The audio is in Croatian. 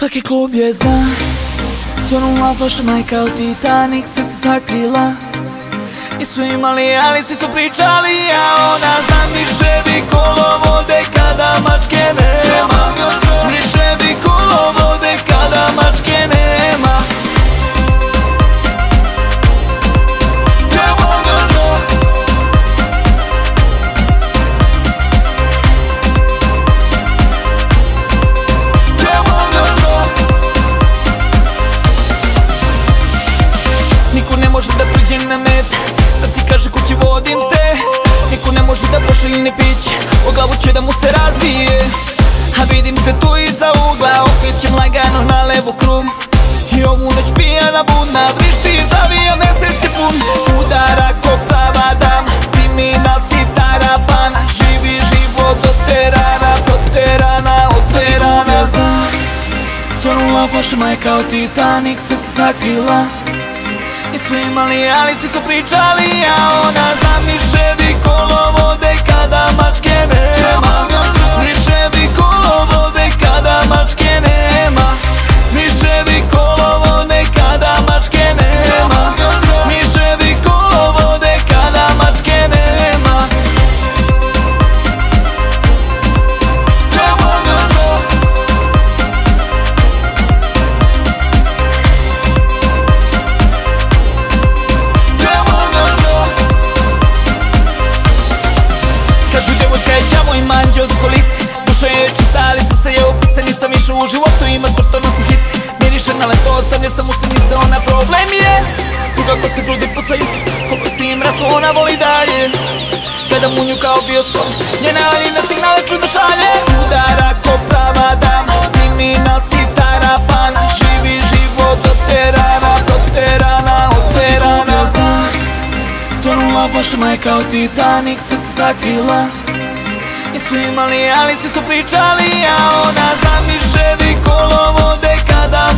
Svaki klub je zna Tonula flaša je kao Titanic Srce sakrila. Nisu imali, ali svi su pričali A ona zamiše bi kolo može da priđe na met Da ti kaže kući vodim te. Niko ne može da pošalje ni piće O glavu će da mu se razbije. A vidim te tu iza ugla Okrećem lagano na levu krum. I ovu noć pijana budna Vrišti zavija mesec je pun. Udara ko prava dama Kriminalci tarapana Živi život od terana Proterana, ocerana Tonula flaša je kao Titanic Srce sakrila Nisu imali, ali svi su pričali A ona zamiše bi kolo vode Đavo i manđe od stolice Duša je čista, ali srce je upice Nisam išao u životu, ima smrtonosni hici Miriše na leto, ostavlja sam usljednice Ona problem je Kako se grudi pucaju. Koliko si im rastu, ona voli dalje. Gledam u nju kao bioskop. Njena aljina signale čudno šalje. Udara ko prava dama Kriminalci tarapana Živi život od terana Do terana, od serana Tonula flaša je kao Titanic, srce sakrila nisu imali, ali svi su pričali, a ona zamiševi kolovode kada